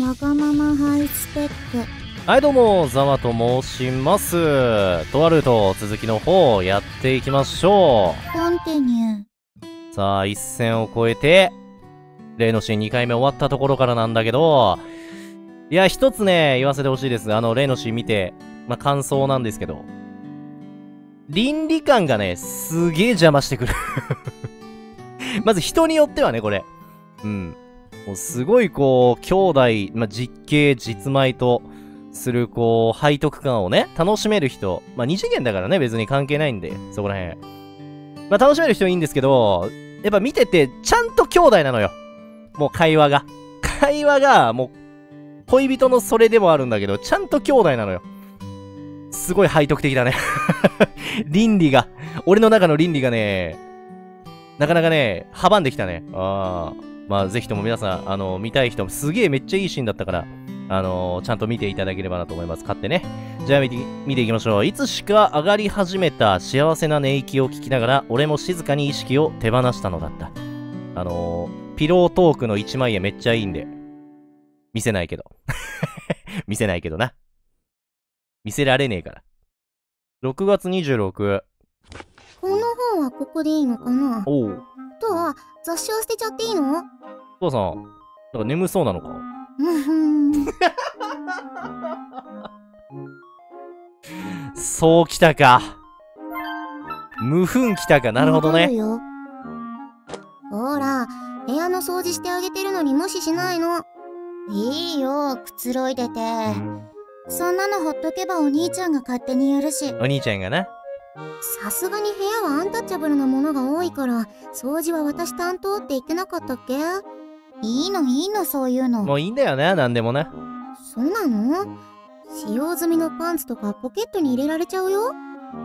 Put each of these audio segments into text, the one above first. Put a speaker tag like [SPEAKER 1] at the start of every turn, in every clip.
[SPEAKER 1] わがままハイスペック
[SPEAKER 2] はいどうも、ざわと申します。とあると続きの方をやっていきましょう
[SPEAKER 1] コンティニ
[SPEAKER 2] う。さあ、一戦を超えて、例のシーン2回目終わったところからなんだけど、いや、一つね、言わせてほしいです。あの、例のシーン見て、まあ、感想なんですけど、倫理観がね、すげえ邪魔してくる。まず人によってはね、これ。うん。もうすごいこう、兄弟、まあ、実刑、実米と、する、こう、背徳感をね、楽しめる人。まあ、二次元だからね、別に関係ないんで、そこら辺。まあ、楽しめる人はいいんですけど、やっぱ見てて、ちゃんと兄弟なのよ。もう会話が。会話が、もう、恋人のそれでもあるんだけど、ちゃんと兄弟なのよ。すごい背徳的だね。倫理が、俺の中の倫理がね、なかなかね、阻んできたね。ああ。まあ、ぜひとも皆さん、あの、見たい人も、すげえめっちゃいいシーンだったから、あのーちゃんと見ていただければなと思います。買ってね。じゃあ見て、見ていきましょう。いつしか上がり始めた幸せな寝息を聞きながら、俺も静かに意識を手放したのだった。あのーピロートークの1万円めっちゃいいんで。見せないけど。見せないけどな。見せられねえから。6月26。
[SPEAKER 1] この本はここでいいのかな？
[SPEAKER 2] おう。
[SPEAKER 1] とは雑誌は捨てちゃっていいの？
[SPEAKER 2] 父さん、なんか眠そうなのか？
[SPEAKER 1] うんふん
[SPEAKER 2] そうきたか。無分きたか。なるほどね。
[SPEAKER 1] ほら部屋の掃除してあげてるのに無視しないのいいよくつろいでてそんなのほっとけばお兄ちゃんが勝手にやるし
[SPEAKER 2] お兄ちゃんがな。
[SPEAKER 1] さすがに部屋はアンタッチャブルなものが多いから掃除は私担当って言ってなかったっけ？いいのいいのそういうの
[SPEAKER 2] もういいんだよな、なんでもな。
[SPEAKER 1] そうなの？使用済みのパンツとかポケットに入れられちゃうよ？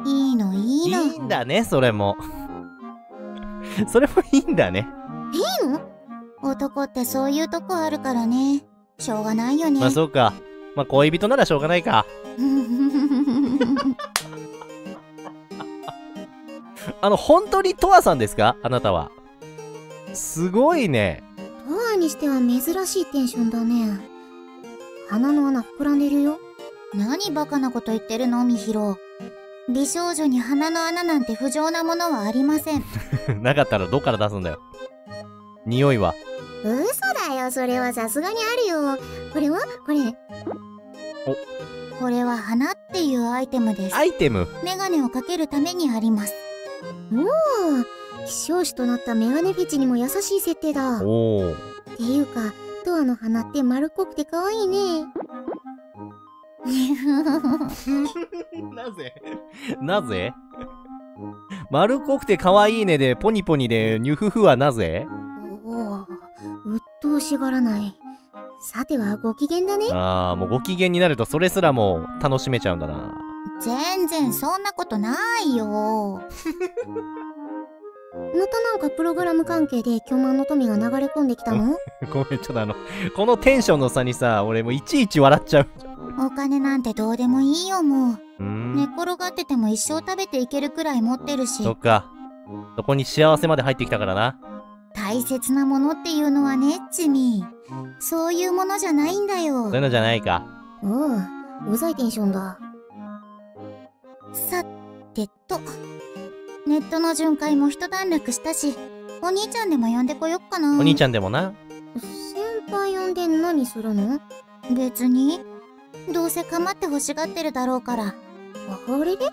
[SPEAKER 1] いいのい
[SPEAKER 2] い
[SPEAKER 1] いのいい
[SPEAKER 2] いんだね、それも。それもいいんだね。
[SPEAKER 1] の？男ってそういうとこあるからねしょうがないよね、
[SPEAKER 2] まあそうか。まあ恋人ならしょうがないか。あの、本当にトアさんですか？あなたは。すごいね。
[SPEAKER 1] トアにしては珍しいテンションだね。鼻の穴膨らんでるよ。何バカなこと言ってるの？みひろ。美少女に鼻の穴なんて不浄なものはありません。
[SPEAKER 2] なかったらどっから出すんだよ。匂いは？
[SPEAKER 1] 嘘だよ。それはさすがにあるよ。これは？これ。これは花っていうアイテムです。
[SPEAKER 2] アイテム？
[SPEAKER 1] メガネをかけるためにありますおお希少種となったメガネフェチにも優しい設定だ。っ
[SPEAKER 2] おー。
[SPEAKER 1] ていうかトアの花って丸っこくて可愛いね。
[SPEAKER 2] なぜ？なぜ？丸っこくて可愛いねで、ポニポニで、ニュフフはなぜ？
[SPEAKER 1] おお鬱陶しがらない。さてはご機嫌だね。
[SPEAKER 2] あー、もうご機嫌になるとそれすらも楽しめちゃうんだな。
[SPEAKER 1] 全然そんなことないよ またなんかプログラム関係で巨万の富が流れ込んできたの？
[SPEAKER 2] ごめん、ちょっとあの、このテンションの差にさ、俺もういちいち笑っちゃう。
[SPEAKER 1] お金なんてどうでもいいよもう。寝転がってても一生食べていけるくらい持ってるし
[SPEAKER 2] そっか。そこに幸せまで入ってきたからな。
[SPEAKER 1] 大切なものっていうのはねチミそういうものじゃないんだよ
[SPEAKER 2] そういうのじゃないか。
[SPEAKER 1] おううざいテンションださてと。ネットの巡回も一段落したしお兄ちゃんでも呼んでこよっかな。
[SPEAKER 2] お兄ちゃんでもな。
[SPEAKER 1] 先輩呼んで何するの？別に。どうせ構って欲しがってるだろうから。あれで？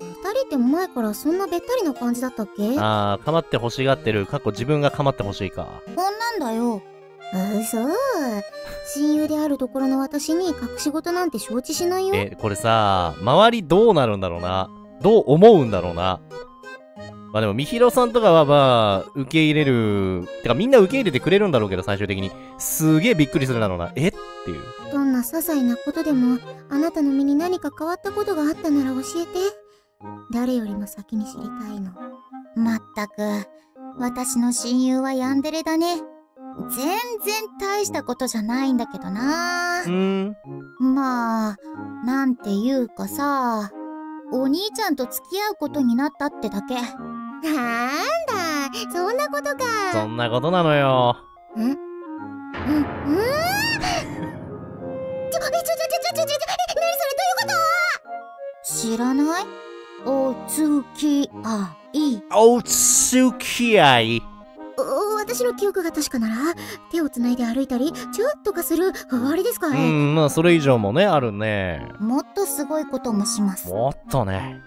[SPEAKER 1] 二人って前からそんなべったりな感じだったっけ？
[SPEAKER 2] あー、構って欲しがってる。過去自分が構って欲しいか。
[SPEAKER 1] こんなんだよあそう親友であるところの私に隠し事なんて承知しないよ
[SPEAKER 2] え、これさ、周りどうなるんだろうな。どう思うんだろうな。まあでも、みひろさんとかはまあ、受け入れる。てかみんな受け入れてくれるんだろうけど、最終的に。すげえびっくりするだろうな。え？っていう。
[SPEAKER 1] どんな些細なことでもあなたの身に何か変わったことがあったなら教えて誰よりも先に知りたいのまったく私の親友はヤンデレだね全然大したことじゃないんだけどな
[SPEAKER 2] うーん。
[SPEAKER 1] まあなんていうかさお兄ちゃんと付き合うことになったってだけなんだそんなことか
[SPEAKER 2] そんなことなのよ。
[SPEAKER 1] んうんうんちょちょちょ、何それどういうこと？知らない？お月あい。
[SPEAKER 2] お付き合い。
[SPEAKER 1] お私の記憶が確かなら、手をつないで歩いたり、チューとかする、あれですか
[SPEAKER 2] う
[SPEAKER 1] い、
[SPEAKER 2] ん、まあそれ以上もね、あるね。
[SPEAKER 1] もっとすごいこともします。と、
[SPEAKER 2] もっとね。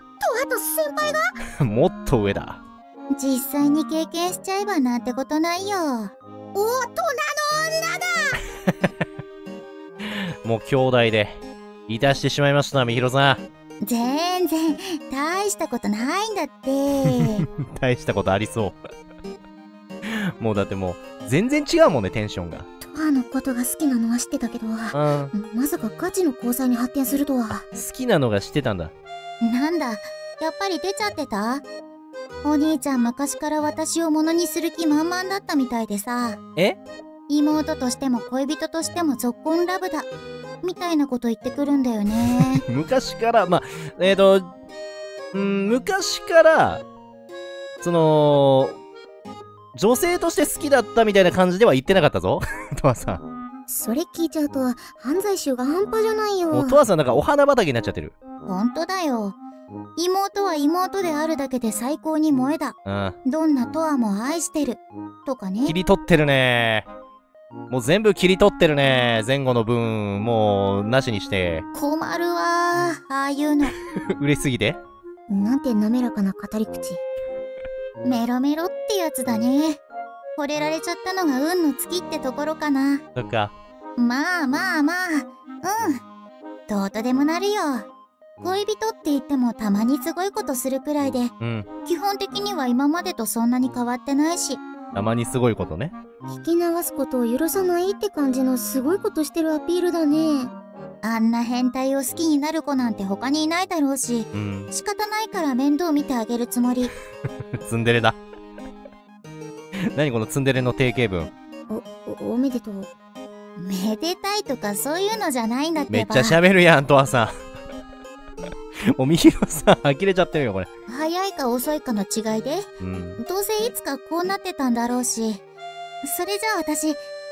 [SPEAKER 1] あと先輩が？
[SPEAKER 2] もっと上だ。
[SPEAKER 1] 実際に経験しちゃえばなんてことないよ。大人の女だ
[SPEAKER 2] もう兄弟で、いたしてしまいました、みひろさん。
[SPEAKER 1] 全然、大したことないんだって。
[SPEAKER 2] 大したことありそう。もうだってもう、全然違うもんね、テンションが。
[SPEAKER 1] トアのことが好きなのは知ってたけど、
[SPEAKER 2] うん。
[SPEAKER 1] まさかガチの交際に発展するとは。
[SPEAKER 2] 好きなのが知ってたんだ。
[SPEAKER 1] なんだ、やっぱり出ちゃってた？お兄ちゃん昔から私をものにする気満々だったみたいでさ。
[SPEAKER 2] え？
[SPEAKER 1] 妹としても恋人としても続婚ラブだ。みたいなこと言ってくるんだよね。
[SPEAKER 2] 昔から、まあ、えっ、ー、と、うん、昔から、その、女性として好きだったみたいな感じでは言ってなかったぞ。トワさん。
[SPEAKER 1] それ聞いちゃうと、犯罪臭が半端じゃないよ。
[SPEAKER 2] もうトワさんなんかお花畑になっちゃってる。
[SPEAKER 1] ほんとだよ。妹は妹であるだけで最高に萌えだ。
[SPEAKER 2] うん。
[SPEAKER 1] どんなとはも愛してる。とかね
[SPEAKER 2] 切。り取ってるねもう全部切り取ってるね前後の分、もう、なしにして。
[SPEAKER 1] 困るわー。ああいうの。
[SPEAKER 2] 嬉しすぎて。
[SPEAKER 1] なんて滑らかな語り口。メロメロってやつだね。惚れられちゃったのが運の尽きってところかな。
[SPEAKER 2] そっか。
[SPEAKER 1] まあまあまあ、うん。どうとでもなるよ。恋人って言ってもたまにすごいことするくらいで、
[SPEAKER 2] うん。
[SPEAKER 1] 基本的には今までとそんなに変わってないし、
[SPEAKER 2] たまにすごいことね。
[SPEAKER 1] 聞き流すことを許さないって感じのすごいことしてるアピールだね。あんな変態を好きになる子なんて他にいないだろうし、
[SPEAKER 2] うん。
[SPEAKER 1] 仕方ないから面倒見てあげるつもり。
[SPEAKER 2] ツンデレだ。何このツンデレの定型文？
[SPEAKER 1] お、おおめでとう。めでたいとかそういうのじゃないんだってば。
[SPEAKER 2] めっちゃ喋るやん、トワさん。もう、みひろさん、呆れちゃってるよ、これ。
[SPEAKER 1] 早いか遅いかの違いで、
[SPEAKER 2] うん。
[SPEAKER 1] どうせいつかこうなってたんだろうし。それじゃあ私、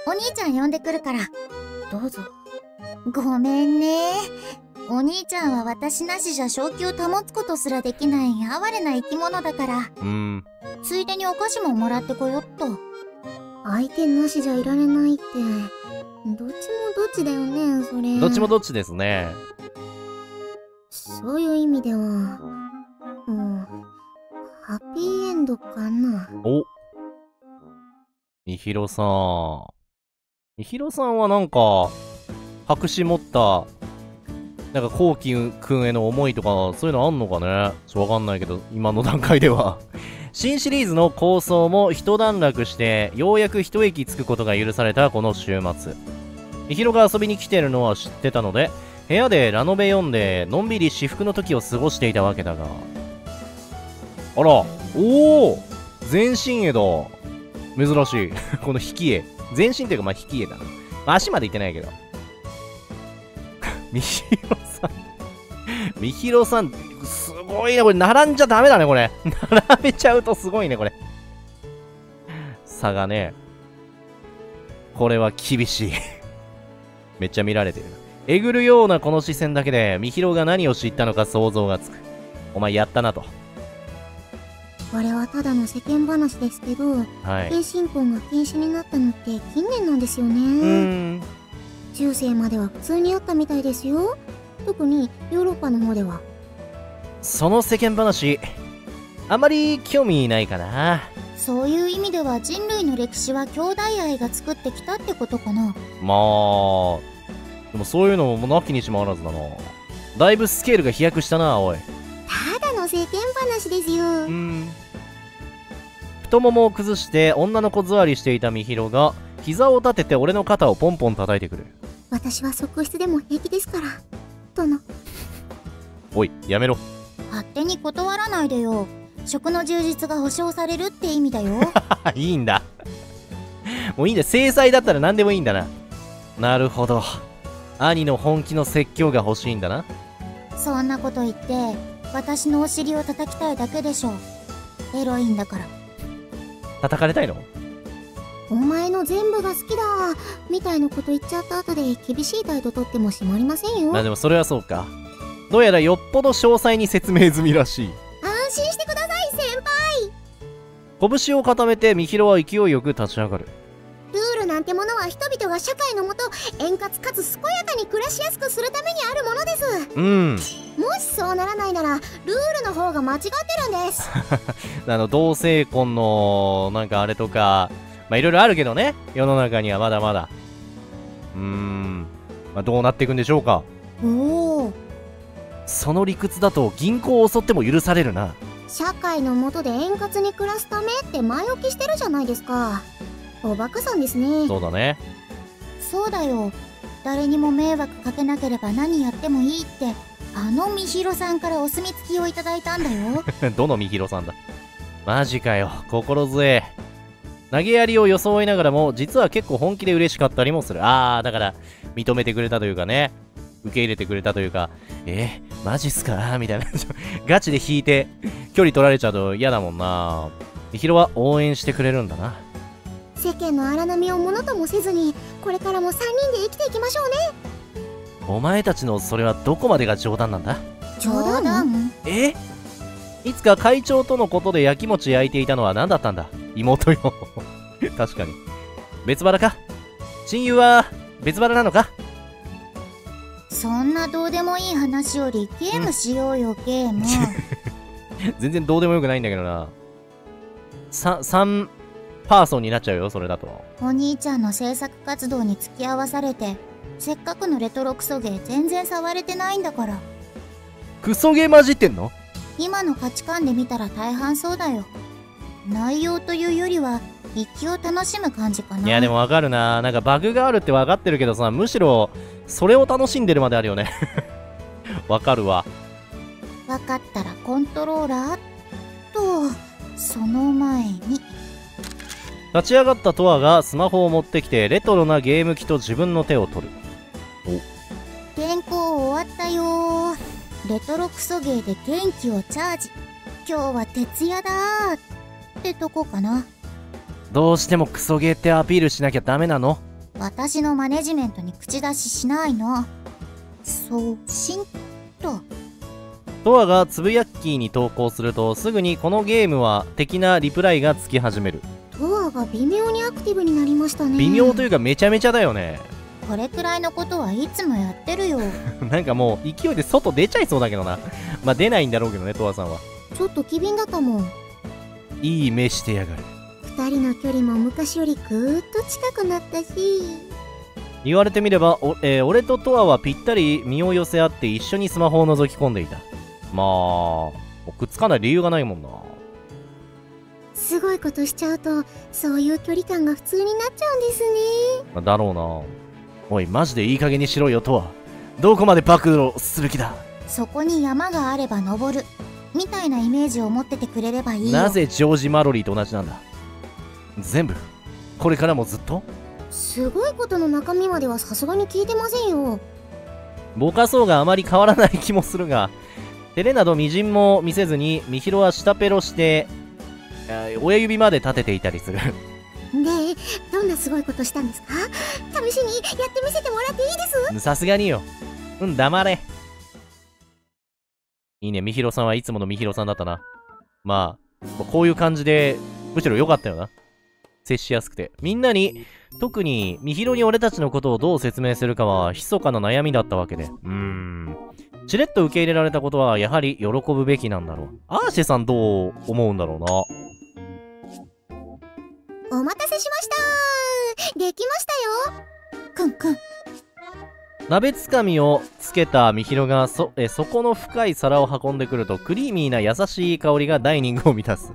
[SPEAKER 1] お兄ちゃん呼んでくるから。どうぞ。ごめんね。お兄ちゃんは私なしじゃ正気を保つことすらできない哀れな生き物だから、
[SPEAKER 2] うん。
[SPEAKER 1] ついでにお菓子ももらってこよっと。相手なしじゃいられないって、どっちもどっちだよね、それ。
[SPEAKER 2] どっちもどっちですね。
[SPEAKER 1] そういう意味では、うん、ハッピーエンドかな。
[SPEAKER 2] お。みひろさん。みひろさんはなんか、白紙持った、なんか、こうきくんへの思いとか、そういうのあんのかね？ちょわかんないけど、今の段階では。新シリーズの構想も一段落して、ようやく一息つくことが許されたこの週末。みひろが遊びに来てるのは知ってたので、部屋でラノベ読んで、のんびり至福の時を過ごしていたわけだが。あら、おお全身絵だ。珍しい。この引き絵。全身っていうか、まあ、引き絵だな。足までいってないけど。みひろさん。みひろさん、すごいね。これ、並んじゃダメだね、これ。並べちゃうとすごいね、これ。差がね。これは厳しい。めっちゃ見られてる。えぐるようなこの視線だけで、みひろが何を知ったのか想像がつく。お前やったなと。
[SPEAKER 1] これはただの世間話ですけど、
[SPEAKER 2] はい。
[SPEAKER 1] 低新婚が禁止になったのって近年なんですよ
[SPEAKER 2] う
[SPEAKER 1] ね。中世までは普通にあったみたいですよ。特にヨーロッパの方では。
[SPEAKER 2] その世間話、あまり興味ないかな。
[SPEAKER 1] そういう意味では人類の歴史は兄弟愛が作ってきたってことかな。
[SPEAKER 2] まあ、でもそういうのもなきにしもあらずだな。だいぶスケールが飛躍したな、おい。
[SPEAKER 1] ただの世間話ですよ。
[SPEAKER 2] うん。太ももを崩して女の子座りしていたみひろが、膝を立てて俺の肩をポンポン叩いてくる。
[SPEAKER 1] 私は側室でも平気ですから。殿。
[SPEAKER 2] おい、やめろ。
[SPEAKER 1] 勝手に断らないでよ。食の充実が保証されるって意味だよ。
[SPEAKER 2] いいんだ。もういいんだ。制裁だったら何でもいいんだな。なるほど。兄の本気の説教が欲しいんだな。
[SPEAKER 1] そんなこと言って、私のお尻を叩きたいだけでしょ。エロいんだから。
[SPEAKER 2] 叩かれたいの？
[SPEAKER 1] お前の全部が好きだみたいなこと言っちゃった後で厳しい態度とってもしまりませんよ。
[SPEAKER 2] まあでもそれはそうか。どうやらよっぽど詳細に説明済みらしい。
[SPEAKER 1] 安心してください先輩。
[SPEAKER 2] 拳を固めてみひろは勢いよく立ち上がる。
[SPEAKER 1] ルールなんてものは人々が社会のもと円滑かつ健やかに暮らしやすくするためにあるものです。
[SPEAKER 2] うん。
[SPEAKER 1] もしそうならないならルールの方が間違ってるんです。
[SPEAKER 2] あの同性婚のなんかあれとかまあいろいろあるけどね。世の中にはまだまだ。うーん、まあ、どうなっていくんでしょうか。
[SPEAKER 1] おお
[SPEAKER 2] その理屈だと銀行を襲っても許されるな。
[SPEAKER 1] 社会の下で円滑に暮らすためって前置きしてるじゃないですか。おバカさんですね。
[SPEAKER 2] そうだね。
[SPEAKER 1] そうだよ。誰にも迷惑かけなければ何やってもいいってあのみひろさんからお墨付きをいただいたんだよ。
[SPEAKER 2] どのみひろさんだ。マジかよ。心強え投げやりを装いながらも実は結構本気で嬉しかったりもする。あーだから認めてくれたというかね。受け入れてくれたというか。えー、マジっすか？みたいな。ガチで引いて距離取られちゃうと嫌だもんな。みひろは応援してくれるんだな。
[SPEAKER 1] 世間の荒波をものともせずにこれからも3人で生きていきましょうね。
[SPEAKER 2] お前たちのそれはどこまでが冗談なんだ？
[SPEAKER 1] 冗談？
[SPEAKER 2] えいつか会長とのことで焼き餅焼いていたのは何だったんだ？妹よ。確かに。別腹か？親友は別腹なのか？
[SPEAKER 1] そんなどうでもいい話よりゲームしようよ、ゲーム。
[SPEAKER 2] 全然どうでもよくないんだけどな。さ3パーソンになっちゃうよそれだと。
[SPEAKER 1] お兄ちゃんの制作活動に付き合わされてせっかくのレトロクソゲー全然触れてないんだから。
[SPEAKER 2] クソゲー混じってんの？
[SPEAKER 1] 今の価値観で見たら大半そうだよ内容というよりは一気を楽しむ感じかな。い
[SPEAKER 2] やでもわかるな。なんかバグがあるって分かってるけどさむしろそれを楽しんでるまであるよね。わかるわ。
[SPEAKER 1] 分かったらコントローラーとその前に。
[SPEAKER 2] 立ち上がったトアがスマホを持ってきてレトロなゲーム機と自分の手を取る。
[SPEAKER 1] 原稿終わったよレトロクソゲーで元気をチャージ。今日は徹夜だーってとこかな。
[SPEAKER 2] どうしてもクソゲーってアピールしなきゃダメなの？
[SPEAKER 1] 私のマネジメントに口出ししないの。そうしんと。
[SPEAKER 2] トアがつぶやっきーに投稿するとすぐにこのゲームは的なリプライがつき始める。
[SPEAKER 1] トアが微妙にアクティブになりましたね。
[SPEAKER 2] 微妙というかめちゃめちゃだよね。
[SPEAKER 1] これくらいのことはいつもやってるよ。
[SPEAKER 2] なんかもう勢いで外出ちゃいそうだけどな。まあ出ないんだろうけどねトアさんは。
[SPEAKER 1] ちょっと機敏だったもん
[SPEAKER 2] いい目してやがる。
[SPEAKER 1] 二人の距離も昔よりぐーっと近くなったし。
[SPEAKER 2] 言われてみればお、えー俺とトアはぴったり身を寄せ合って一緒にスマホを覗き込んでいた。まあくっつかない理由がないもんな。
[SPEAKER 1] すごいことしちゃうとそういう距離感が普通になっちゃうんですね。
[SPEAKER 2] まあだろうな。おいマジでいい加減にしろよトア。どこまで暴露する気だ？
[SPEAKER 1] そこに山があれば登るみたいなイメージを持っててくれればいいよ。
[SPEAKER 2] なぜジョージ・マロリーと同じなんだ？全部？これからもずっと？
[SPEAKER 1] すごいことの中身まではさすがに聞いてませんよ。
[SPEAKER 2] ぼかそうがあまり変わらない気もするが照れなどみじんも見せずにみひろは下ペロしてえー親指まで立てていたりする。
[SPEAKER 1] でどんなすごいことしたんですか？試しにやってみせてもらっていいです？
[SPEAKER 2] さすがによ。うん黙れいいね。みひろさんはいつものみひろさんだったな。まあこういう感じでむしろ良かったよな。接しやすくて。みんなに特にみひろに俺たちのことをどう説明するかは密かな悩みだったわけで。うーん。しれっと受け入れられたことはやはり喜ぶべきなんだろう。アーシェさんどう思うんだろうな。
[SPEAKER 1] お待たせしました。できましたよ。くんくん。
[SPEAKER 2] 鍋つかみをつけたみひろがそえ底の深い皿を運んでくるとクリーミーな優しい香りがダイニングを満たす。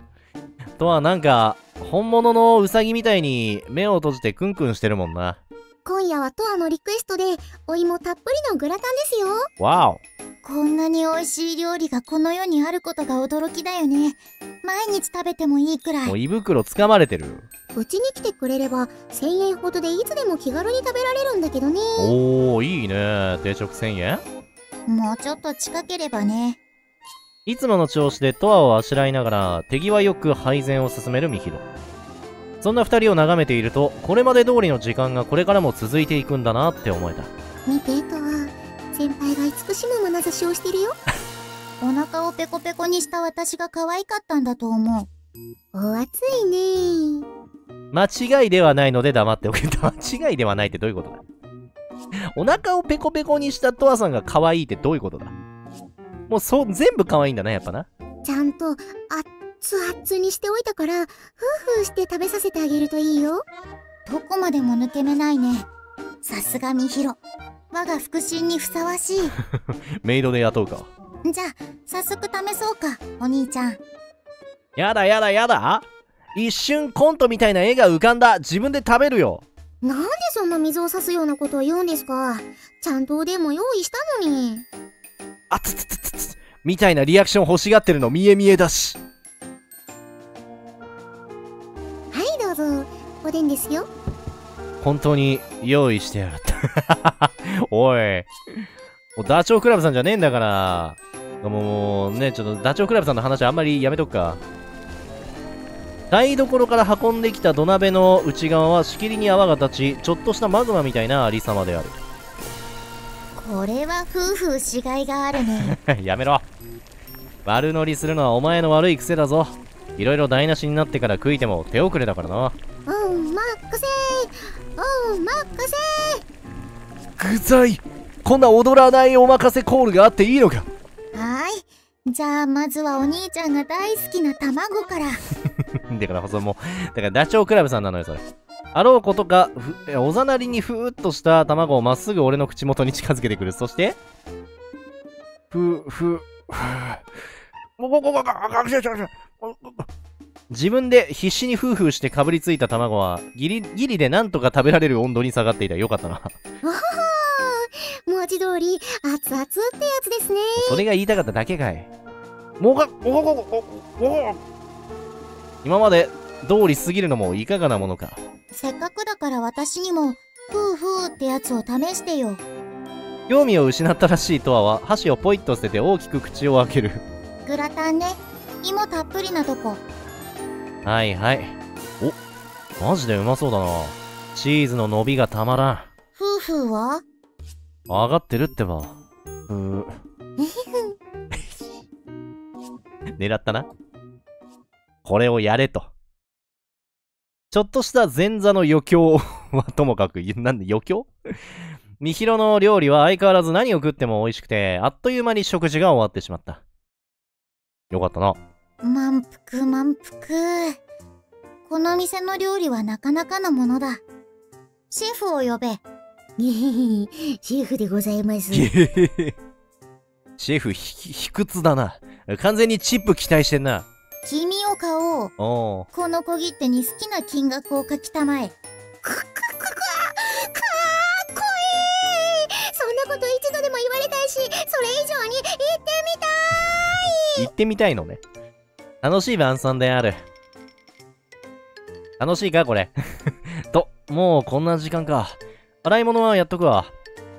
[SPEAKER 2] とはなんか本物のウサギみたいに目を閉じてクンクンしてるもんな。
[SPEAKER 1] 今夜はトアのリクエストでお芋たっぷりのグラタンですよ。
[SPEAKER 2] わお
[SPEAKER 1] こんなに美味しい料理がこの世にあることが驚きだよね。毎日食べてもいいくら
[SPEAKER 2] もう
[SPEAKER 1] い
[SPEAKER 2] 胃袋つかまれてる。
[SPEAKER 1] うちに来てくれれば1000円ほどでいつでも気軽に食べられるんだけどね。
[SPEAKER 2] おーいいね。定食1000円。
[SPEAKER 1] もうちょっと近ければね。
[SPEAKER 2] いつもの調子でトアをあしらいながら手際よく配膳を進めるみひろそんな二人を眺めているとこれまで通りの時間がこれからも続いていくんだなって思えた。
[SPEAKER 1] 見てとは先輩が慈しむ眼差しをしてるよ。お腹をペコペコにした私が可愛かったんだと思う。お熱いね。
[SPEAKER 2] 間違いではないので黙っておけ 間違いではないってどういうことだ？お腹をペコペコにしたトアさんが可愛いってどういうことだ？もうそう全部可愛いんだなやっぱな。
[SPEAKER 1] ちゃんと熱々にしておいたからフーフーして食べさせてあげるといいよ。どこまでも抜け目ないね。さすがみひろ。我が腹心にふさわしい。
[SPEAKER 2] メイドで雇うか。
[SPEAKER 1] じゃあ早速試そうかお兄ちゃん。
[SPEAKER 2] やだやだやだ。一瞬コントみたいな絵が浮かんだ。自分で食べるよ。
[SPEAKER 1] なんでそんな水を差すようなことを言うんですか。ちゃんと腕も用意したのに。
[SPEAKER 2] あつつつつつ。みたいなリアクション欲しがってるの見え見えだし
[SPEAKER 1] おでんですよ。
[SPEAKER 2] 本当に用意してやがった。おい。ダチョウ倶楽部さんじゃねえんだから。もうねちょっとダチョウ倶楽部さんの話あんまりやめとくか。台所から運んできた土鍋の内側はしきりに泡が立ちちょっとしたマグマみたいなありさまである。
[SPEAKER 1] これは夫婦しがいがあるね。
[SPEAKER 2] やめろ。悪乗りするのはお前の悪い癖だぞ。いろいろ台無しになってから食いても手遅れだからな
[SPEAKER 1] うんまっかせー。うんまっかせ
[SPEAKER 2] 具材。こんな踊らないお任せコールがあっていいのか。
[SPEAKER 1] ーはーい。じゃあまずはお兄ちゃんが大好きな卵から。
[SPEAKER 2] だからそれもうだからダチョウ倶楽部さんなのよそれ。あろうことかふおざなりにふーっとした卵をまっすぐ俺の口元に近づけてくる。そしてふふふごごごごご自分で必死にフーフーしてかぶりついた卵はギリギリでなんとか食べられる温度に下がっていた。よかったな。
[SPEAKER 1] わー文字通り熱々ってやつですね。
[SPEAKER 2] それが言いたかっただけかい。もがごごごごごご今まで通り過ぎるのもいかがなものか。
[SPEAKER 1] せっかくだから私にもふーふーってやつを試してよ。
[SPEAKER 2] 興味を失ったらしいトアは箸をポイッと捨てて大きく口を開ける。
[SPEAKER 1] グラタンね。芋たっぷりなとこ
[SPEAKER 2] はいはい。おマジでうまそうだな。チーズの伸びがたまら
[SPEAKER 1] ふーふーは？
[SPEAKER 2] ん上がってるってば。うー。狙ったな。これをやれと。ちょっとした前座の余興は ともかく、なんで余興？みひろの料理は相変わらず何を食っても美味しくて、あっという間に食事が終わってしまった。よかったな。
[SPEAKER 1] 満腹満腹この店の料理はなかなかのものだシェフを呼べ シェフでございます
[SPEAKER 2] シェフひ、卑屈だな。完全にチップ期待してんな。
[SPEAKER 1] 君を買おう
[SPEAKER 2] おー。
[SPEAKER 1] この小切手に好きな金額を書きたまえくくくくかっこいいそんなこと一度でも言われたいしそれ以上に言ってみたい
[SPEAKER 2] 行ってみたいのね。楽しい晩餐である。楽しいかこれ？と、もうこんな時間か。洗い物はやっとくわ。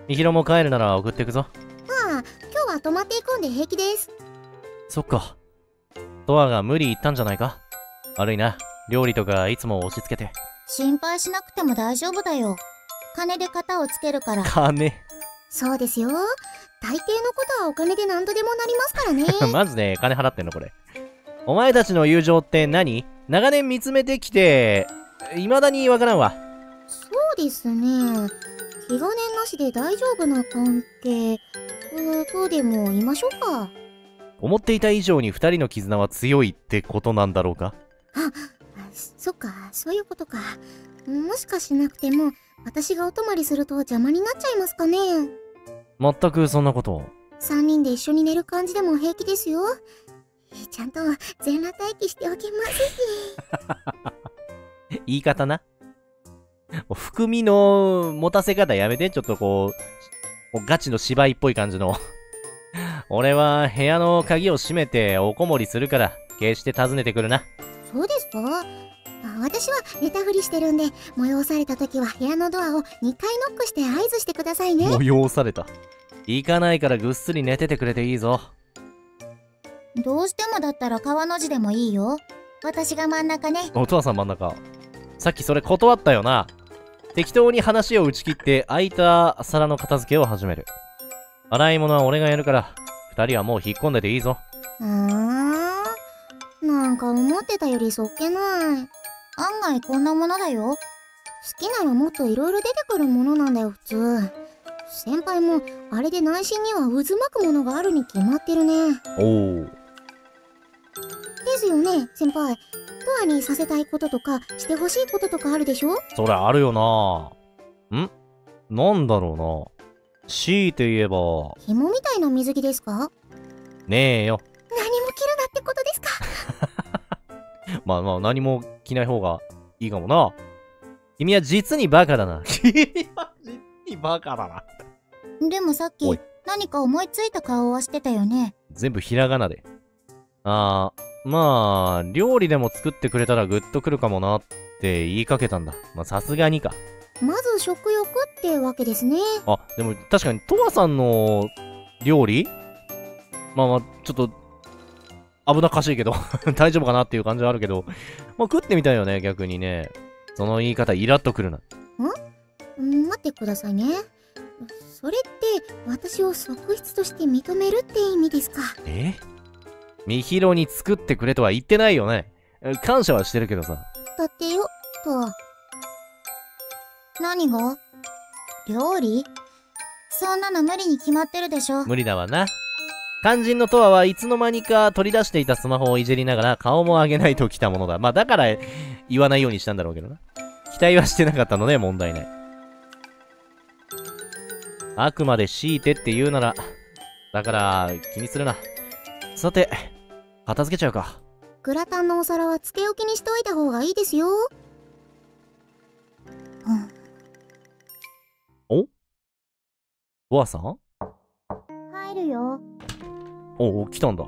[SPEAKER 2] みひろも帰るなら送ってくぞ。
[SPEAKER 1] ああ今日は泊まっていくんで平気です
[SPEAKER 2] そっか。トアが無理言ったんじゃないか？悪いな。料理とかいつも押し付けて。
[SPEAKER 1] 心配しなくても大丈夫だよ金で型をつけるから
[SPEAKER 2] 金？
[SPEAKER 1] そうですよ大抵のことはお金で何度でもなりますからね
[SPEAKER 2] マジで金払ってんのこれ。お前たちの友情って何？長年見つめてきて、未だにわからんわ。
[SPEAKER 1] そうですね。気兼ねなしで大丈夫な関係うーとでも言いましょうか。
[SPEAKER 2] 思っていた以上に二人の絆は強いってことなんだろうか？
[SPEAKER 1] あそっかそういうことか。もしかしなくても私がお泊まりすると邪魔になっちゃいますかね。
[SPEAKER 2] 全くそんなこと。を。
[SPEAKER 1] 3人で一緒に寝る感じでも平気ですよちゃんと全裸待機しておきます
[SPEAKER 2] 言い方な。含みの持たせ方やめて。ちょっとこう、ガチの芝居っぽい感じの。俺は部屋の鍵を閉めておこもりするから、決して訪ねてくるな。
[SPEAKER 1] そうですか？あ私は寝たふりしてるんで催された時は部屋のドアを2回ノックして合図してくださいね
[SPEAKER 2] 催された。行かないからぐっすり寝ててくれていいぞ。
[SPEAKER 1] どうしてもだったら川の字でもいいよ私が真ん中ね
[SPEAKER 2] お父さん真ん中。さっきそれ断ったよな。適当に話を打ち切って空いた皿の片付けを始める。洗い物は俺がやるから、二人はもう引っ込んでていいぞ。
[SPEAKER 1] うーん。なんか思ってたよりそっけない。案外こんなものだよ。好きならもっと色々出てくるものなんだよ、普通。先輩も、あれで内心には渦巻くものがあるに決まってるね。
[SPEAKER 2] おお。
[SPEAKER 1] ですよね、先輩。トアにさせたいこととか、してほしいこととかあるでしょ？
[SPEAKER 2] それあるよなん？なんだろうな。強いて言えば、
[SPEAKER 1] 紐みたいな水着ですか？
[SPEAKER 2] ねえよ。
[SPEAKER 1] 何も着るなってことですか？
[SPEAKER 2] まあまあ、何も着ない方がいいかもな。君は実にバカだな。君は実にバカだな。
[SPEAKER 1] でもさっき何か思いついた顔はしてたよね。
[SPEAKER 2] 全部ひらがなで。あー、まあ、料理でも作ってくれたらグッとくるかもなって言いかけたんだ。まあ、さすがにか。
[SPEAKER 1] まず食欲ってわけですね。
[SPEAKER 2] あ、でも確かに、トマさんの料理？まあまあ、ちょっと、危なっかしいけど、大丈夫かなっていう感じはあるけど、まあ食ってみたいよね、逆にね。その言い方、イラっとくるな。
[SPEAKER 1] ん待ってくださいね。それって、私を側室として認めるって意味ですか？
[SPEAKER 2] え？みひろに作ってくれとは言ってないよね。え感謝はしてるけどさ。
[SPEAKER 1] だってよ、と。何が？料理？そんなの無理に決まってるでしょ。
[SPEAKER 2] 無理だわな。肝心のとわはいつの間にか取り出していたスマホをいじりながら顔も上げないと来たものだ。まあだから言わないようにしたんだろうけどな。期待はしてなかったので問題ない。あくまで強いてって言うなら、だから気にするな。さて、片付けちゃうか。
[SPEAKER 1] グラタンのお皿はつけ置きにしておいた方がいいですよ。うん。
[SPEAKER 2] ボアさん？
[SPEAKER 1] 入るよ。
[SPEAKER 2] おお、来たんだ。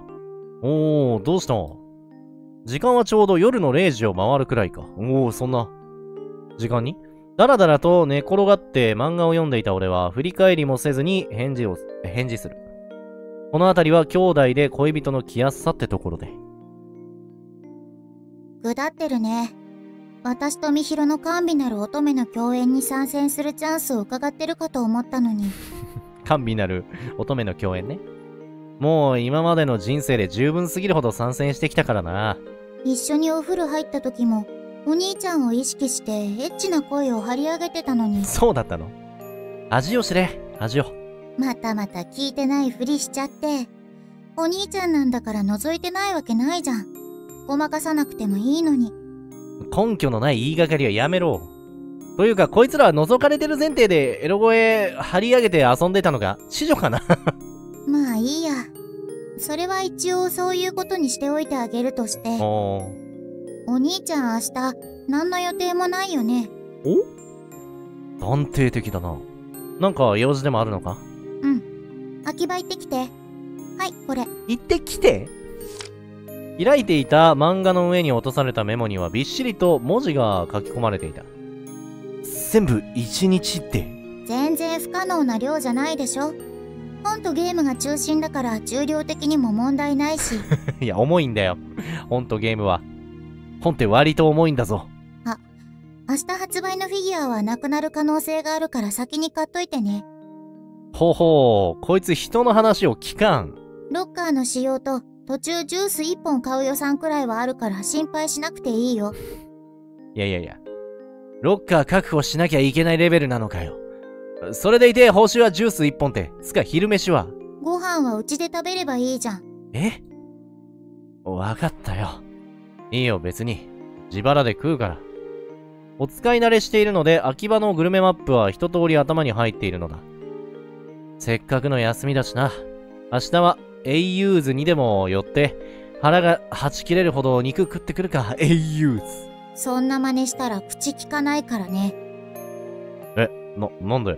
[SPEAKER 2] おお、どうした時間はちょうど夜の0時を回るくらいか。おお、そんな、時間に？だらだらと寝転がって漫画を読んでいた俺は振り返りもせずに返事を、返事する。この辺りは兄弟で恋人の来やすさってところで。
[SPEAKER 1] ぐだってるね。私とみひろの甘美なる乙女の共演に参戦するチャンスを伺ってるかと思ったのに。
[SPEAKER 2] 甘美なる乙女の共演ね。もう今までの人生で十分すぎるほど参戦してきたからな。
[SPEAKER 1] 一緒にお風呂入った時も、お兄ちゃんを意識してエッチな声を張り上げてたのに。
[SPEAKER 2] そうだったの味を知れ、味を。
[SPEAKER 1] またまた聞いてないふりしちゃって。お兄ちゃんなんだから覗いてないわけないじゃん。ごまかさなくてもいいのに。
[SPEAKER 2] 根拠のない言いがかりはやめろ。というか、こいつらは覗かれてる前提でエロ声張り上げて遊んでたのが、子女かな？
[SPEAKER 1] まあいいや。それは一応そういうことにしておいてあげるとして。
[SPEAKER 2] お
[SPEAKER 1] 兄ちゃん明日、何の予定もないよね。
[SPEAKER 2] お？断定的だな。なんか用事でもあるのか？
[SPEAKER 1] うん。秋葉行ってきて。はい、これ。
[SPEAKER 2] 行ってきて？開いていた漫画の上に落とされたメモにはびっしりと文字が書き込まれていた。全部1日って？
[SPEAKER 1] 全然不可能な量じゃないでしょ。本とゲームが中心だから重量的にも問題ないし。
[SPEAKER 2] いや、重いんだよ。本とゲームは。本って割と重いんだぞ。
[SPEAKER 1] 明日発売のフィギュアはなくなる可能性があるから先に買っといてね。
[SPEAKER 2] ほほう、こいつ人の話を聞かん。
[SPEAKER 1] ロッカーの仕様と途中ジュース1本買う予算くらいはあるから心配しなくていいよ。
[SPEAKER 2] いやいやいや。ロッカー確保しなきゃいけないレベルなのかよ。それでいて報酬はジュース1本って、つか昼飯は？
[SPEAKER 1] ご飯はうちで食べればいいじゃん。
[SPEAKER 2] え？わかったよ。いいよ別に。自腹で食うから。お使い慣れしているので、秋葉のグルメマップは一通り頭に入っているのだ。せっかくの休みだしな。明日は、エイユーズにでも寄って、腹がはち切れるほど肉食ってくるか、エイユーズ。
[SPEAKER 1] そんな真似したら口聞かないからね。
[SPEAKER 2] な、なんで？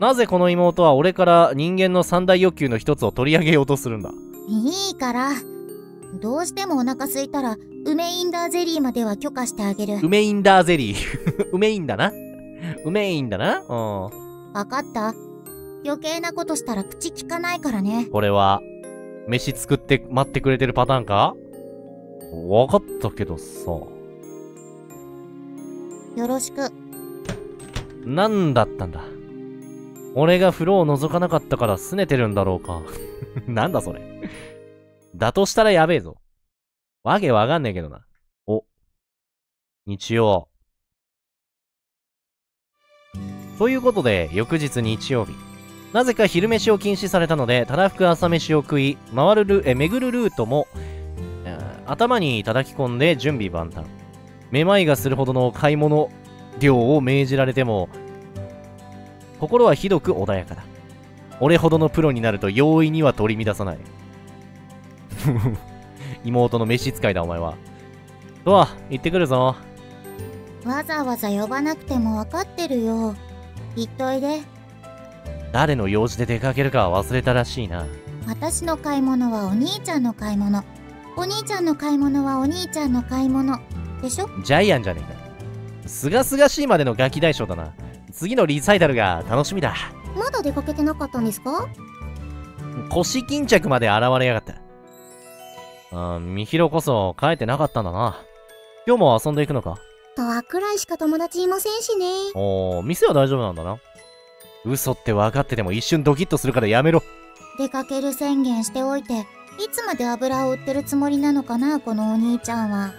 [SPEAKER 2] なぜこの妹は俺から人間の三大欲求の一つを取り上げようとするんだ？
[SPEAKER 1] いいから。どうしてもお腹空いたら、梅インダーゼリーまでは許可してあげる。
[SPEAKER 2] 梅インダーゼリー。梅インだな？梅インだな？うん。
[SPEAKER 1] わかった余計なことしたら口聞かないからね。
[SPEAKER 2] これは、飯作って待ってくれてるパターンか？わかったけどさ。
[SPEAKER 1] よろしく。
[SPEAKER 2] なんだったんだ？俺が風呂を覗かなかったから拗ねてるんだろうか？なんだそれ？だとしたらやべえぞ。わけわかんねえけどな。お。日曜。ということで、翌日日曜日。なぜか昼飯を禁止されたので、たらふく朝飯を食い、回るル、え、巡るルートも、えー頭に叩き込んで準備万端。めまいがするほどの買い物量を命じられても、心はひどく穏やかだ。俺ほどのプロになると容易には取り乱さない。妹の召使いだお前は。とは、行ってくるぞ。
[SPEAKER 1] わざわざ呼ばなくてもわかってるよ。言っといで。
[SPEAKER 2] 誰の用事で出かけるかは忘れたらしいな。
[SPEAKER 1] 私の買い物はお兄ちゃんの買い物。お兄ちゃんの買い物はお兄ちゃんの買い物。でしょ？
[SPEAKER 2] ジャイアンじゃねえか。すがすがしいまでのガキ大将だな。次のリサイタルが楽しみだ。
[SPEAKER 1] まだ出かけてなかったんですか？
[SPEAKER 2] 腰巾着まで現れやがった。あー、みひろこそ帰ってなかったんだな。今日も遊んでいくのか？
[SPEAKER 1] とはくらいしか友達いませんしね。
[SPEAKER 2] おー、店は大丈夫なんだな。嘘って分かってても一瞬ドキッとするからやめろ。
[SPEAKER 1] 出かける宣言しておいて、いつまで油を売ってるつもりなのかな、このお兄ちゃんは。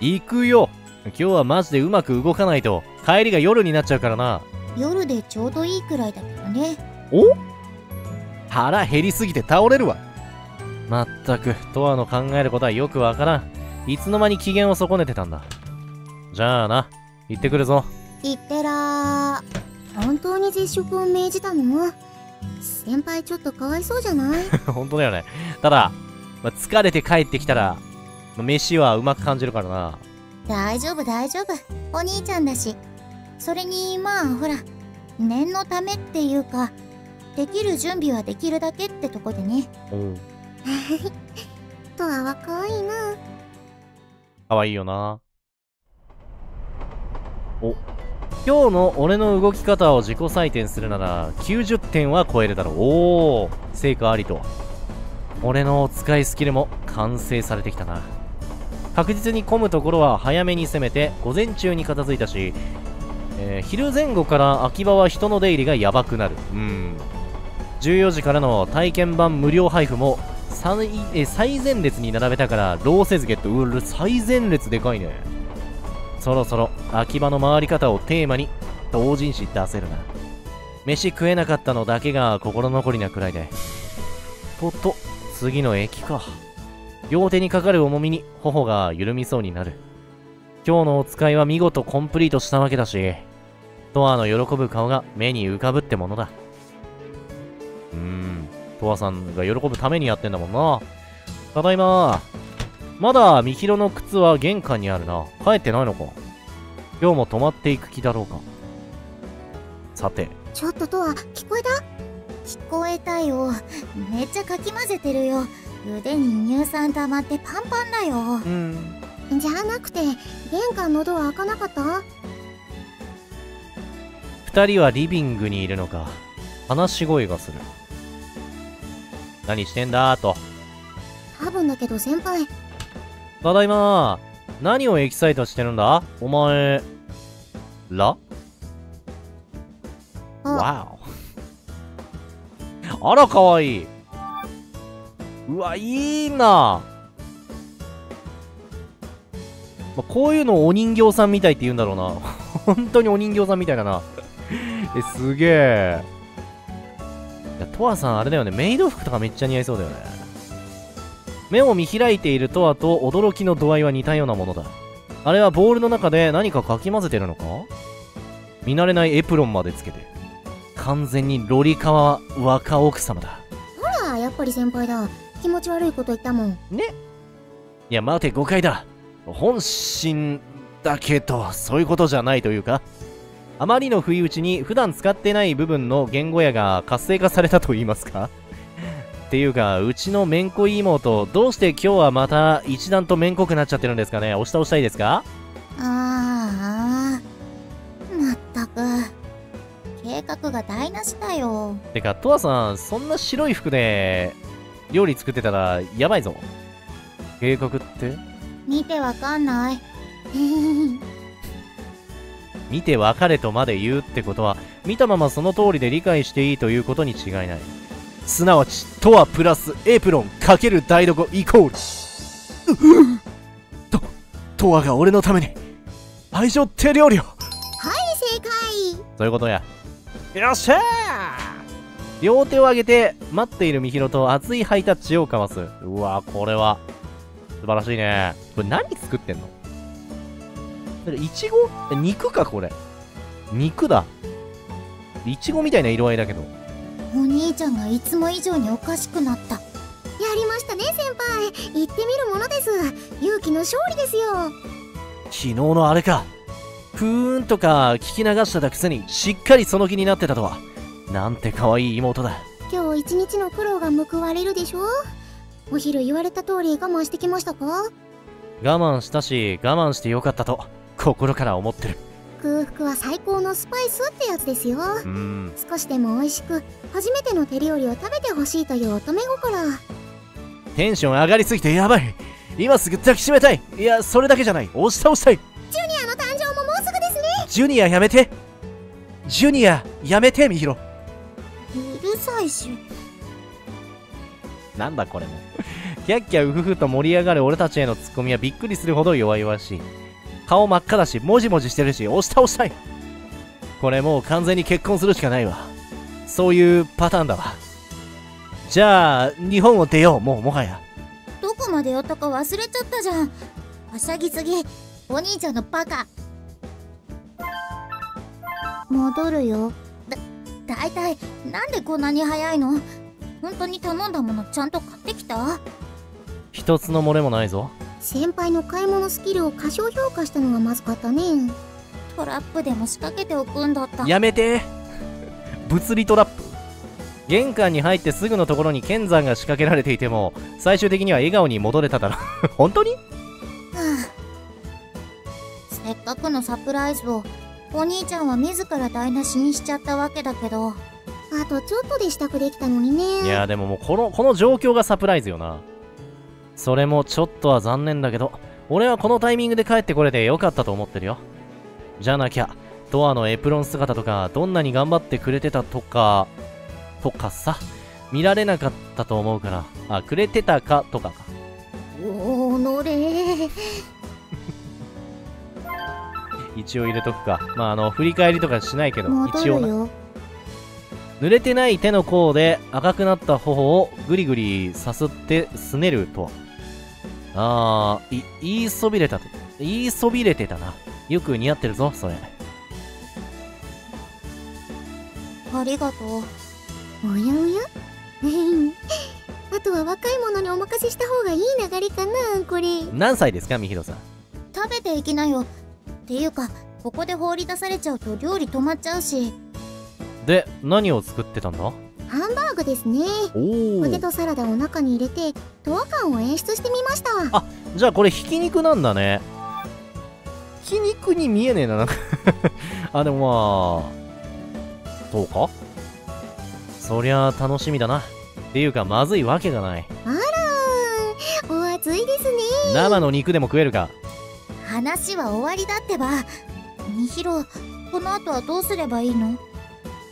[SPEAKER 2] 行くよ。今日はマジでうまく動かないと、帰りが夜になっちゃうからな。
[SPEAKER 1] 夜でちょうどいいくらいだけどね。
[SPEAKER 2] お？腹減りすぎて倒れるわ。まったく、トアの考えることはよくわからん。いつの間に機嫌を損ねてたんだ。じゃあな、行ってくるぞ。
[SPEAKER 1] いってらー。本当に絶食を命じたの？先輩ちょっとかわいそうじゃない？
[SPEAKER 2] 本当だよね。ただ、ま疲れて帰ってきたら、ま飯はうまく感じるからな。
[SPEAKER 1] 大丈夫大丈夫。お兄ちゃんだし。それに、まあほら、念のためっていうか、できる準備はできるだけってとこでね。
[SPEAKER 2] おう。
[SPEAKER 1] とは若いな。
[SPEAKER 2] かわいいよな。お。今日の俺の動き方を自己採点するなら90点は超えるだろう。おー、成果ありと。俺の使いスキルも完成されてきたな。確実に混むところは早めに攻めて午前中に片付いたし、えー昼前後から秋葉は人の出入りがやばくなる。うん。14時からの体験版無料配布も最え最前列に並べたからローセズゲットうる最前列でかいねそろそろ秋葉の回り方をテーマに同人誌出せるな。飯食えなかったのだけが心残りなくらいで。とっと次の駅か。両手にかかる重みに頬が緩みそうになる。今日のお使いは見事コンプリートしたわけだしトアの喜ぶ顔が目に浮かぶってものだ。うーんトアさんが喜ぶためにやってんだもんな。ただいま。まだ、みひろの靴は玄関にあるな。帰ってないのか。今日も泊まっていく気だろうか。さて、
[SPEAKER 1] ちょっととは聞こえた？聞こえたよ。めっちゃかき混ぜてるよ。腕に乳酸溜まってパンパンだよ。
[SPEAKER 2] うん。
[SPEAKER 1] じゃなくて、玄関のドア開かなかった？
[SPEAKER 2] 二人はリビングにいるのか。話し声がする。何してんだーと。
[SPEAKER 1] 多分だけど先輩、
[SPEAKER 2] ただいま何をエキサイトしてるんだ？お前、ら？
[SPEAKER 1] あ、
[SPEAKER 2] わお。あら、かわいい。うわ、いいな。まあ、こういうのをお人形さんみたいって言うんだろうな。本当にお人形さんみたいだな。え、すげえ。いや、トアさんあれだよね。メイド服とかめっちゃ似合いそうだよね。目を見開いているトアと驚きの度合いは似たようなものだ。あれはボールの中で何かかき混ぜてるのか？見慣れないエプロンまでつけて。完全にロリカワ若奥様だ。
[SPEAKER 1] ほら、やっぱり先輩だ。気持ち悪いこと言ったもん。
[SPEAKER 2] ねいや、待て、誤解だ。本心だけど、そういうことじゃないというか。あまりの不意打ちに普段使ってない部分の言語やが活性化されたと言いますかっていうか、うちのめんこ妹、どうして今日はまた一段とめんこくなっちゃってるんですかね？押し倒したいですか？
[SPEAKER 1] ああ、まったく。計画が台無しだよ。
[SPEAKER 2] てか、トアさん、そんな白い服で料理作ってたらやばいぞ。計画って？
[SPEAKER 1] 見てわかんない。
[SPEAKER 2] 見て別れとまで言うってことは、見たままその通りで理解していいということに違いない。すなわち、とはプラスエプロンかける台所イコール。と、とわが俺のために、愛情手料理を。
[SPEAKER 1] はい正解
[SPEAKER 2] そういうことや。よっしゃー両手を上げて、待っているみひろと熱いハイタッチを交わす。うわこれは、素晴らしいね。これ何作ってんの？いちごえ肉かこれ。肉だ。いちごみたいな色合いだけど。
[SPEAKER 1] お兄ちゃんがいつも以上におかしくなったやりましたね先輩言ってみるものです勇気の勝利ですよ
[SPEAKER 2] 昨日のあれか。ふーんとか聞き流してたくせに、しっかりその気になってたとは。なんて可愛い妹だ。
[SPEAKER 1] 今日一日の苦労が報われるでしょ？お昼言われた通り我慢してきましたか？
[SPEAKER 2] 我慢したし、我慢してよかったと、心から思ってる。
[SPEAKER 1] 空腹は最高のスパイスってやつですよ。少しでも美味しく初めての手料理を食べてほしいという乙女心
[SPEAKER 2] テンション上がりすぎてやばい。今すぐ抱きしめたい。いや、それだけじゃない。押し倒したい。
[SPEAKER 1] ジュニアの誕生ももうすぐですね
[SPEAKER 2] ジュニアやめて。ジュニア、やめて、みひろ。
[SPEAKER 1] うるさいし
[SPEAKER 2] なんだこれも。キャッキャウフフと盛り上がる俺たちへのツッコミはびっくりするほど弱々しい。顔真っ赤だし、もじもじしてるし、押し倒したい。これもう完全に結婚するしかないわ。そういうパターンだわ。じゃあ、日本を出よう、もうもはや。
[SPEAKER 1] どこまで寄ったか忘れちゃったじゃんはしゃぎすぎお兄ちゃんのバカ戻るよだだいたいなんでこんなに早いの？本当に頼んだものちゃんと買ってきた？
[SPEAKER 2] 一つの漏れもないぞ。
[SPEAKER 1] 先輩の買い物スキルを過小評価したのがまずかったね。トラップでも仕掛けておくんだった。
[SPEAKER 2] やめて。物理トラップ。玄関に入ってすぐのところに剣山が仕掛けられていても最終的には笑顔に戻れただろ 本当に？
[SPEAKER 1] はあ。せっかくのサプライズをお兄ちゃんは自ら台無しにしちゃったわけだけど。あとちょっとで支度できたのにね。
[SPEAKER 2] いやでももうこのこの状況がサプライズよなそれもちょっとは残念だけど俺はこのタイミングで帰ってこれてよかったと思ってるよじゃなきゃドアのエプロン姿とかどんなに頑張ってくれてたとかとかさ見られなかったと思うからあくれてたかとかか
[SPEAKER 1] おのれ
[SPEAKER 2] 一応入れとくかまああの振り返りとかしないけど一応な濡れてない手の甲で赤くなった頬をぐりぐりさすってすねるとは。あー、い、言いそびれたと。言いそびれてたな。よく似合ってるぞ、それ。
[SPEAKER 1] ありがとう。おやおや？あとは若い者にお任せした方がいい流れかなこれ。
[SPEAKER 2] 何歳ですか、みひろさん？
[SPEAKER 1] 食べていきなよ。っていうかここで放り出されちゃうと料理止まっちゃうし。
[SPEAKER 2] で、何を作ってたんだ？
[SPEAKER 1] ハンバーグですね。
[SPEAKER 2] お
[SPEAKER 1] ポテトサラダを中に入れてドア感を演出してみました
[SPEAKER 2] あじゃあこれひき肉なんだね。ひき肉に見えねえな、なんか あ、でもまあ、そうか？そりゃ楽しみだな。っていうか、まずいわけがない。
[SPEAKER 1] あらーお熱いですね
[SPEAKER 2] 生の肉でも食えるか？
[SPEAKER 1] 話は終わりだってばみひろこの後はどうすればいいの？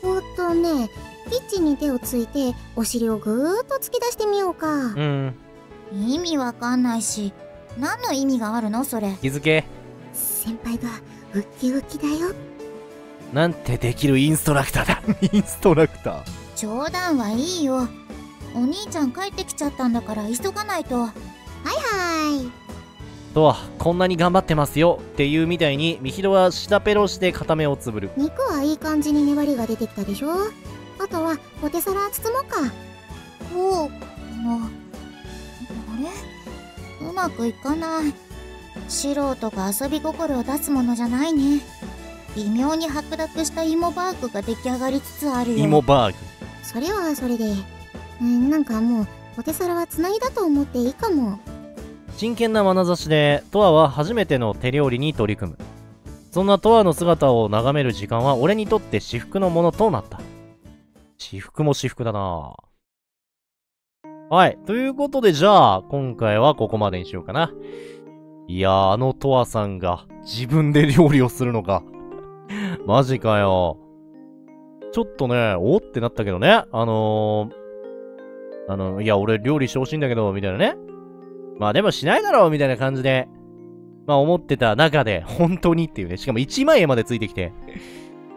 [SPEAKER 1] おっとねキッチンに手をついてお尻をぐーっと突き出してみようか。
[SPEAKER 2] うん、
[SPEAKER 1] 意味わかんないし何の意味があるの？それ。
[SPEAKER 2] 気づけ。
[SPEAKER 1] 先輩がウッキウキだよ。
[SPEAKER 2] なんてできるインストラクターだ。インストラクター。
[SPEAKER 1] 冗談はいいよ。お兄ちゃん帰ってきちゃったんだから急がないと。はいはい。
[SPEAKER 2] とは、こんなに頑張ってますよっていうみたいに、みひろは下ペロして片目をつぶる。
[SPEAKER 1] 肉はいい感じに粘りが出てきたでしょ？あとはポテサラ包もうかおうああれ？うまくいかない素人が遊び心を出すものじゃないね微妙に白濁した芋バーグが出来上がりつつあるよ
[SPEAKER 2] 芋バーグ？
[SPEAKER 1] それはそれでうんなんかもうポテサラはつなぎだと思っていいかも
[SPEAKER 2] 真剣な眼差しで、トアは初めての手料理に取り組む。そんなトアの姿を眺める時間は俺にとって至福のものとなった。至福も至福だなはい。ということで、じゃあ、今回はここまでにしようかな。いやー、あのトアさんが自分で料理をするのか。マジかよ。ちょっとね、おってなったけどね。あのー、あの、いや、俺料理してほしいんだけど、みたいなね。まあでもしないだろう、みたいな感じで、まあ思ってた中で、本当にっていうね。しかも1万円までついてきて。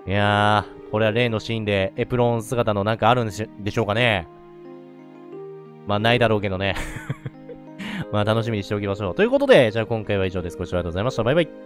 [SPEAKER 2] いやー、これは例のシーンでエプロン姿のなんかあるんでしょうかね。まあないだろうけどね。まあ楽しみにしておきましょう。ということで、じゃあ今回は以上です。ご視聴ありがとうございました。バイバイ。